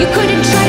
You couldn't try.